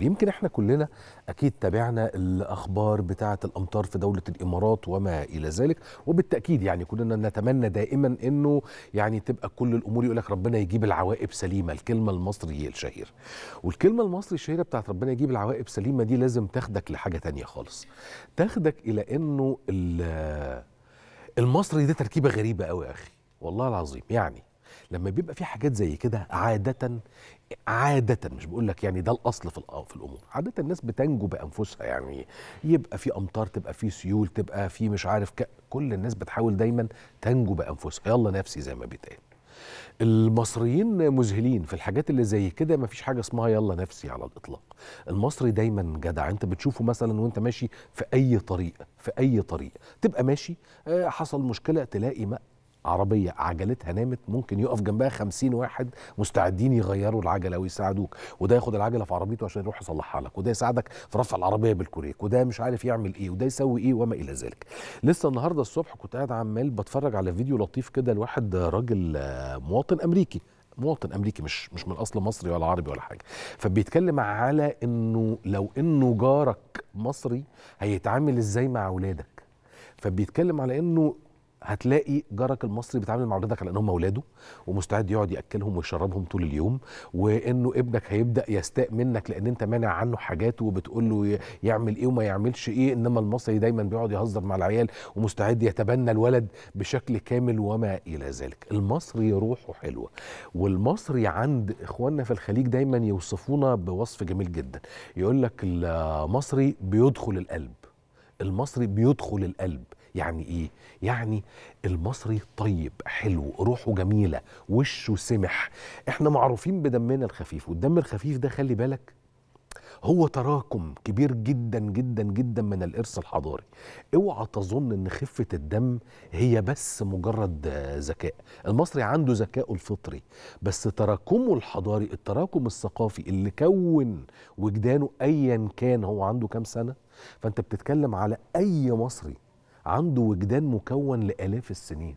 الدولي يمكن إحنا كلنا أكيد تابعنا الأخبار بتاعة الأمطار في دولة الإمارات وما إلى ذلك وبالتأكيد يعني كلنا نتمنى دائما إنه يعني تبقى كل الأمور يقول لك ربنا يجيب العواقب سليمة الكلمة المصري الشهيره والكلمة المصري الشهيرة بتاعت ربنا يجيب العواقب سليمة دي لازم تاخدك لحاجة تانية خالص. تاخدك إلى إنه ال- المصري ده تركيبة غريبة قوي يا أخي والله العظيم. يعني لما بيبقى في حاجات زي كده عادة عادة مش بقول لك يعني ده الأصل في في الأمور، عادة الناس بتنجو بأنفسها يعني يبقى في أمطار تبقى في سيول تبقى في مش عارف ك... كل الناس بتحاول دايما تنجو بأنفسها، يلا نفسي زي ما بيتقال. المصريين مذهلين في الحاجات اللي زي كده مفيش حاجة اسمها يلا نفسي على الإطلاق. المصري دايما جدع، أنت بتشوفه مثلا وأنت ماشي في أي طريق في أي طريق، تبقى ماشي آه، حصل مشكلة تلاقي ما عربية عجلتها نامت ممكن يقف جنبها خمسين واحد مستعدين يغيروا العجلة ويساعدوك. وده ياخد العجلة في عربيته عشان يروح يصلحها لك وده يساعدك في رفع العربية بالكوريك وده مش عارف يعمل إيه وده يسوي إيه وما إلى ذلك. لسه النهاردة الصبح كنت قاعد عمال بتفرج على فيديو لطيف كده لواحد راجل آه، مواطن أمريكي. مواطن أمريكي مش مش من أصل مصري ولا عربي ولا حاجة. فبيتكلم على إنه لو إنه جارك مصري هيتعامل إزاي مع أولادك. فبيتكلم على إنه هتلاقي جارك المصري بيتعامل مع اولادك على انهم اولاده ومستعد يقعد ياكلهم ويشربهم طول اليوم وانه ابنك هيبدأ يستاء منك لأن انت مانع عنه حاجات وبتقول له يعمل إيه وما يعملش إيه انما المصري دايما بيقعد يهزر مع العيال ومستعد يتبنى الولد بشكل كامل وما إلى ذلك. المصري روحه حلوة والمصري عند إخواننا في الخليج دايما يوصفونا بوصف جميل جدا. يقول لك المصري بيدخل القلب المصري بيدخل القلب. يعني إيه؟ يعني المصري طيب حلو روحه جميلة وشه سمح. إحنا معروفين بدمنا الخفيف والدم الخفيف ده خلي بالك هو تراكم كبير جدا جدا جدا من الإرث الحضاري. أوعى تظن إن خفة الدم هي بس مجرد ذكاء. المصري عنده ذكائه الفطري بس تراكمه الحضاري التراكم الثقافي اللي كون وجدانه ايا كان هو عنده كام سنة؟ فأنت بتتكلم على أي مصري عنده وجدان مكون لآلاف السنين.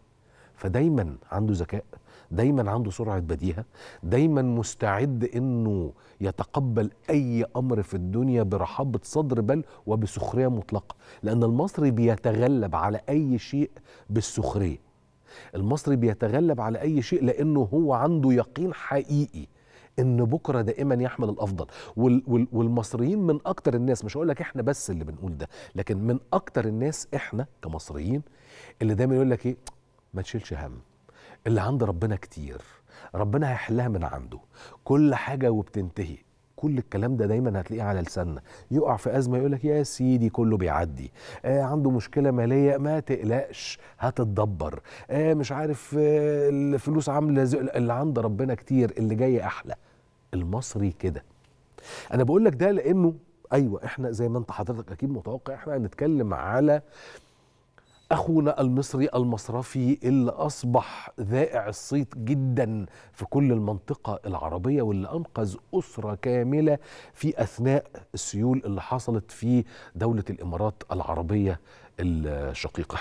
فدايما عنده ذكاء دايما عنده سرعة بديهة دايما مستعد إنه يتقبل أي أمر في الدنيا برحابة صدر بل وبسخرية مطلقة. لأن المصري بيتغلب على أي شيء بالسخرية. المصري بيتغلب على أي شيء لأنه هو عنده يقين حقيقي. إن بكرة دائما يحمل الأفضل. وال وال والمصريين من أكتر الناس مش هقول لك إحنا بس اللي بنقول ده لكن من أكتر الناس إحنا كمصريين اللي دايما يقول لك إيه؟ ما تشيلش هم. اللي عند ربنا كتير. ربنا هيحلها من عنده. كل حاجة وبتنتهي. كل الكلام ده دايما هتلاقيه على لساننا. يقع في أزمة يقول لك يا سيدي كله بيعدي. آه عنده مشكلة مالية ما تقلقش هتتدبر. آه مش عارف آه الفلوس عاملة اللي عند ربنا كتير اللي جاي أحلى. المصري كده. أنا بقول لك ده لأنه أيوه إحنا زي ما أنت حضرتك أكيد متوقع إحنا هنتكلم على أخونا المصري المصرفي اللي أصبح ذائع الصيت جدا في كل المنطقة العربية واللي أنقذ أسرة كاملة في أثناء السيول اللي حصلت في دولة الإمارات العربية الشقيقة.